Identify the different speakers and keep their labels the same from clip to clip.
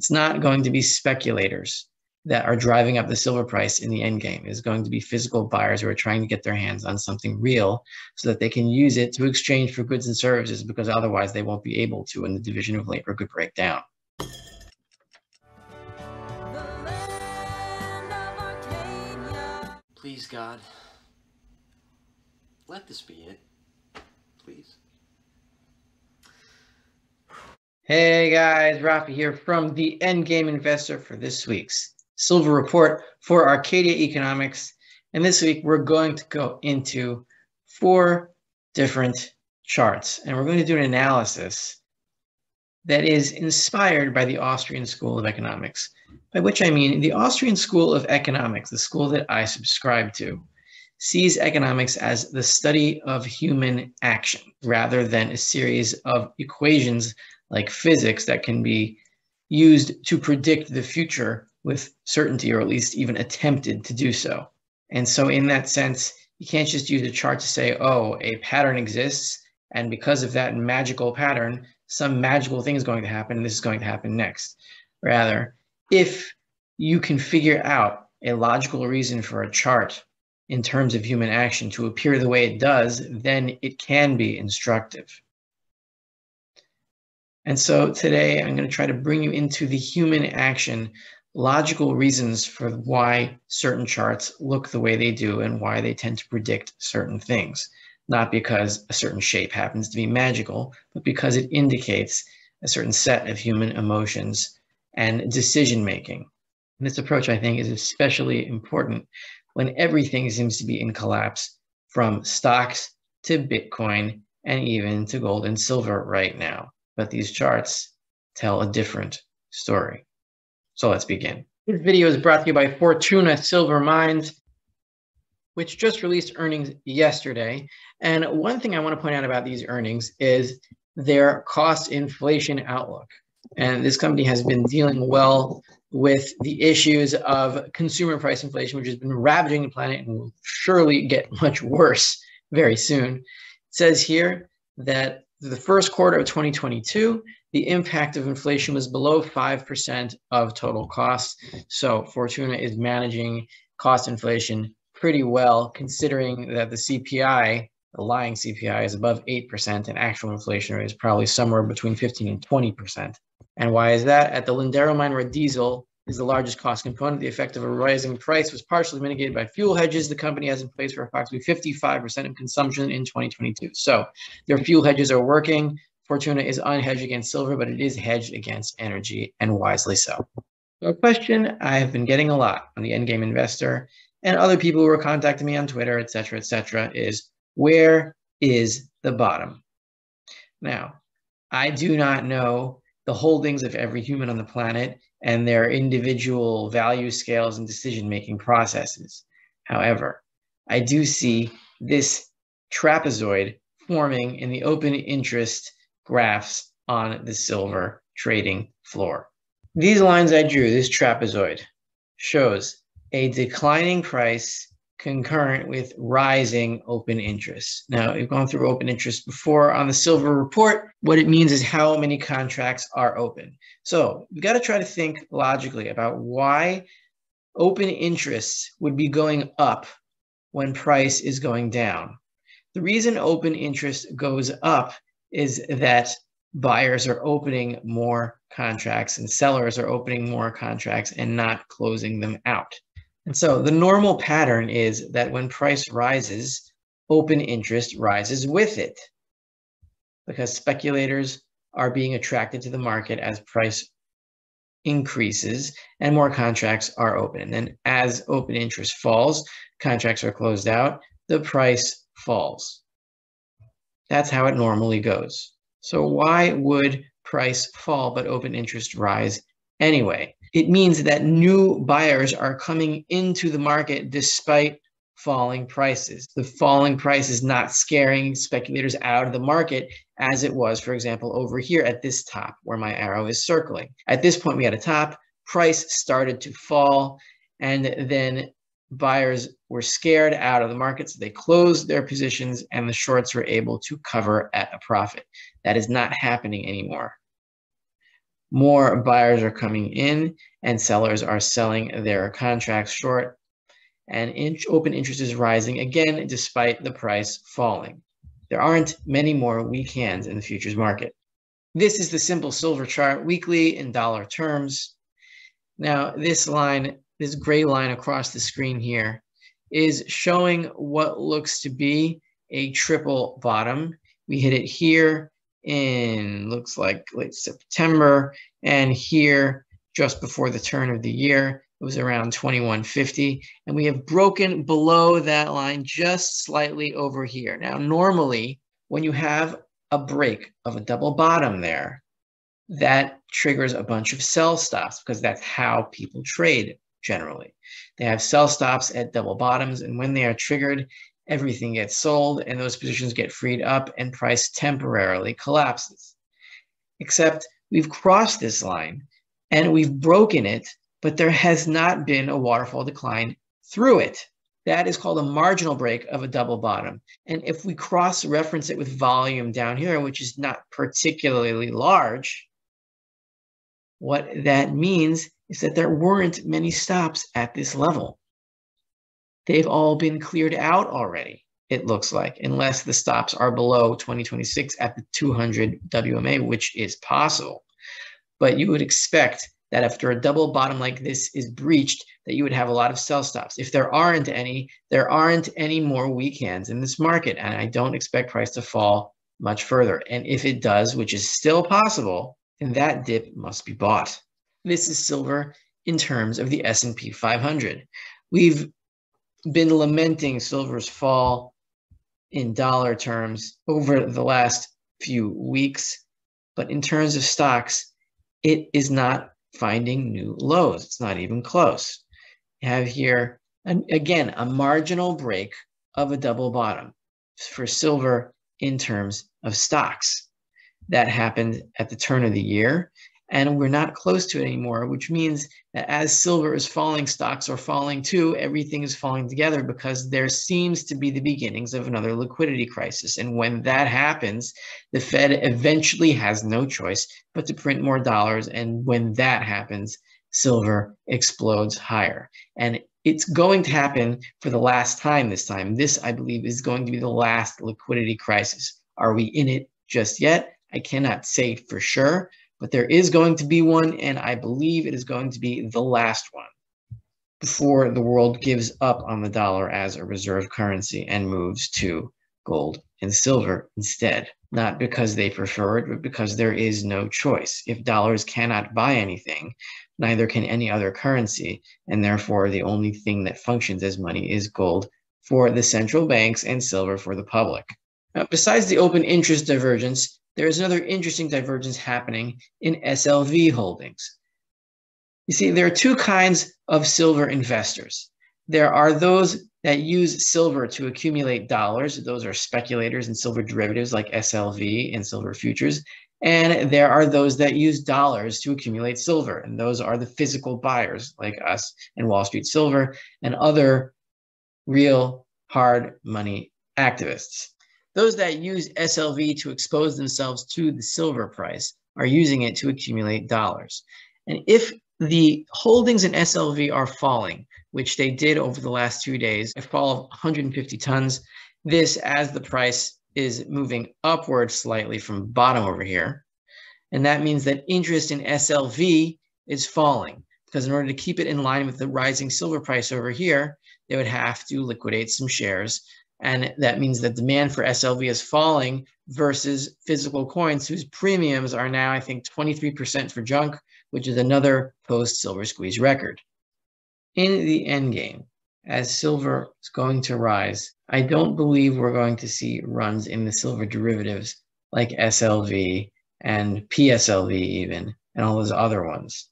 Speaker 1: It's not going to be speculators that are driving up the silver price in the end game. It's going to be physical buyers who are trying to get their hands on something real so that they can use it to exchange for goods and services because otherwise they won't be able to and the division of labor could break down.
Speaker 2: Please, God, let this be it. Please.
Speaker 1: Hey guys, Rafi here from the Endgame Investor for this week's Silver Report for Arcadia Economics. And this week we're going to go into four different charts and we're going to do an analysis that is inspired by the Austrian School of Economics, by which I mean the Austrian School of Economics, the school that I subscribe to, sees economics as the study of human action rather than a series of equations like physics that can be used to predict the future with certainty or at least even attempted to do so. And so in that sense, you can't just use a chart to say, oh, a pattern exists. And because of that magical pattern, some magical thing is going to happen and this is going to happen next. Rather, if you can figure out a logical reason for a chart in terms of human action to appear the way it does, then it can be instructive. And so today I'm going to try to bring you into the human action, logical reasons for why certain charts look the way they do and why they tend to predict certain things not because a certain shape happens to be magical, but because it indicates a certain set of human emotions and decision making. And this approach, I think, is especially important when everything seems to be in collapse from stocks to Bitcoin and even to gold and silver right now. But these charts tell a different story. So let's begin. This video is brought to you by Fortuna Silver Mines which just released earnings yesterday. And one thing I want to point out about these earnings is their cost inflation outlook. And this company has been dealing well with the issues of consumer price inflation, which has been ravaging the planet and will surely get much worse very soon. It says here that the first quarter of 2022, the impact of inflation was below 5% of total costs. So Fortuna is managing cost inflation pretty well considering that the CPI, the lying CPI, is above 8% and actual inflation rate is probably somewhere between 15 and 20%. And why is that? At the Lindero mine where diesel is the largest cost component, the effect of a rising price was partially mitigated by fuel hedges the company has in place for approximately 55% of consumption in 2022. So their fuel hedges are working. Fortuna is unhedged against silver, but it is hedged against energy, and wisely so. So a question I have been getting a lot on the Endgame Investor and other people who are contacting me on Twitter, et cetera, et cetera, is where is the bottom? Now, I do not know the holdings of every human on the planet and their individual value scales and decision making processes. However, I do see this trapezoid forming in the open interest graphs on the silver trading floor. These lines I drew, this trapezoid, shows a declining price concurrent with rising open interest. Now, we've gone through open interest before on the silver report. What it means is how many contracts are open. So you've got to try to think logically about why open interest would be going up when price is going down. The reason open interest goes up is that buyers are opening more contracts and sellers are opening more contracts and not closing them out. And so the normal pattern is that when price rises, open interest rises with it because speculators are being attracted to the market as price increases and more contracts are open. And then as open interest falls, contracts are closed out, the price falls. That's how it normally goes. So why would price fall but open interest rise anyway? It means that new buyers are coming into the market despite falling prices. The falling price is not scaring speculators out of the market as it was, for example, over here at this top where my arrow is circling. At this point, we had a top, price started to fall, and then buyers were scared out of the market, so they closed their positions and the shorts were able to cover at a profit. That is not happening anymore. More buyers are coming in and sellers are selling their contracts short and open interest is rising again despite the price falling. There aren't many more weak hands in the futures market. This is the simple silver chart weekly in dollar terms. Now, this line, this gray line across the screen here, is showing what looks to be a triple bottom. We hit it here in, looks like late September, and here just before the turn of the year. It was around 2150. And we have broken below that line just slightly over here. Now, normally, when you have a break of a double bottom there, that triggers a bunch of sell stops because that's how people trade generally. They have sell stops at double bottoms, and when they are triggered, everything gets sold and those positions get freed up and price temporarily collapses. Except we've crossed this line and we've broken it but there has not been a waterfall decline through it. That is called a marginal break of a double bottom. And if we cross reference it with volume down here, which is not particularly large, what that means is that there weren't many stops at this level. They've all been cleared out already, it looks like, unless the stops are below 2026 at the 200 WMA, which is possible. But you would expect that after a double bottom like this is breached, that you would have a lot of sell stops. If there aren't any, there aren't any more weak hands in this market, and I don't expect price to fall much further. And if it does, which is still possible, then that dip must be bought. This is silver in terms of the S&P 500. We've been lamenting silver's fall in dollar terms over the last few weeks, but in terms of stocks, it is not finding new lows. It's not even close. You have here, and again, a marginal break of a double bottom for silver in terms of stocks. That happened at the turn of the year and we're not close to it anymore, which means that as silver is falling, stocks are falling too. Everything is falling together because there seems to be the beginnings of another liquidity crisis. And when that happens, the Fed eventually has no choice but to print more dollars. And when that happens, silver explodes higher. And it's going to happen for the last time this time. This, I believe, is going to be the last liquidity crisis. Are we in it just yet? I cannot say for sure, but there is going to be one, and I believe it is going to be the last one before the world gives up on the dollar as a reserve currency and moves to gold and silver instead. Not because they prefer it, but because there is no choice. If dollars cannot buy anything, neither can any other currency, and therefore the only thing that functions as money is gold for the central banks and silver for the public. Now, besides the open interest divergence, there is another interesting divergence happening in SLV holdings. You see, there are two kinds of silver investors. There are those that use silver to accumulate dollars. Those are speculators in silver derivatives like SLV and silver futures. And there are those that use dollars to accumulate silver. And those are the physical buyers like us and Wall Street Silver and other real hard money activists. Those that use SLV to expose themselves to the silver price are using it to accumulate dollars. And if the holdings in SLV are falling, which they did over the last two days, a fall of 150 tons, this as the price is moving upward slightly from bottom over here. And that means that interest in SLV is falling because in order to keep it in line with the rising silver price over here, they would have to liquidate some shares and that means that demand for SLV is falling versus physical coins whose premiums are now, I think, 23% for junk, which is another post silver squeeze record. In the end game, as silver is going to rise, I don't believe we're going to see runs in the silver derivatives like SLV and PSLV even, and all those other ones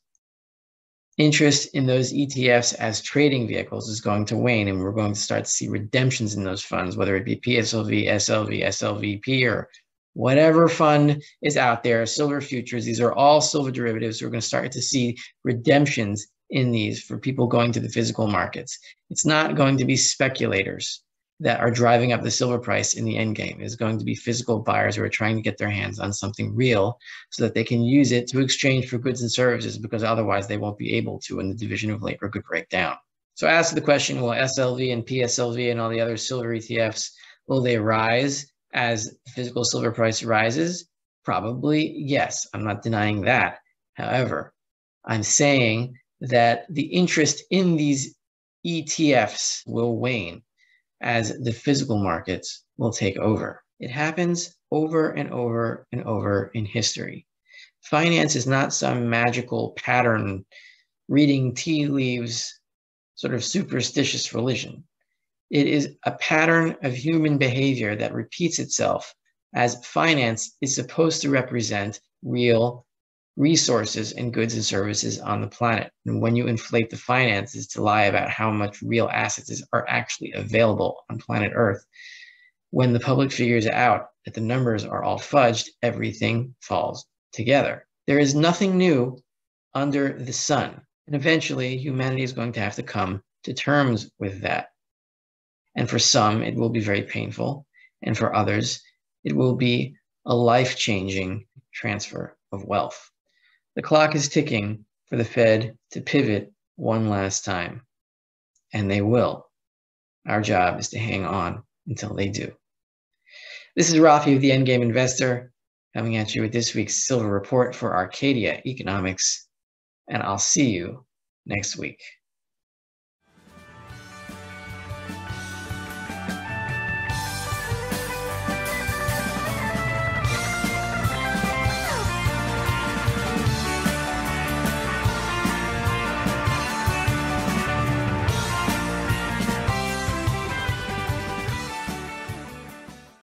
Speaker 1: interest in those ETFs as trading vehicles is going to wane, and we're going to start to see redemptions in those funds, whether it be PSLV, SLV, SLVP, or whatever fund is out there, silver futures. These are all silver derivatives. We're going to start to see redemptions in these for people going to the physical markets. It's not going to be speculators that are driving up the silver price in the end game. Is going to be physical buyers who are trying to get their hands on something real so that they can use it to exchange for goods and services because otherwise they won't be able to when the division of labor could break down. So I asked the question, will SLV and PSLV and all the other silver ETFs, will they rise as physical silver price rises? Probably yes. I'm not denying that. However, I'm saying that the interest in these ETFs will wane as the physical markets will take over. It happens over and over and over in history. Finance is not some magical pattern, reading tea leaves, sort of superstitious religion. It is a pattern of human behavior that repeats itself as finance is supposed to represent real resources and goods and services on the planet. And when you inflate the finances to lie about how much real assets are actually available on planet Earth, when the public figures out that the numbers are all fudged, everything falls together. There is nothing new under the sun. And eventually, humanity is going to have to come to terms with that. And for some, it will be very painful. And for others, it will be a life changing transfer of wealth. The clock is ticking for the Fed to pivot one last time, and they will. Our job is to hang on until they do. This is Rafi of the Endgame Investor coming at you with this week's Silver Report for Arcadia Economics, and I'll see you next week.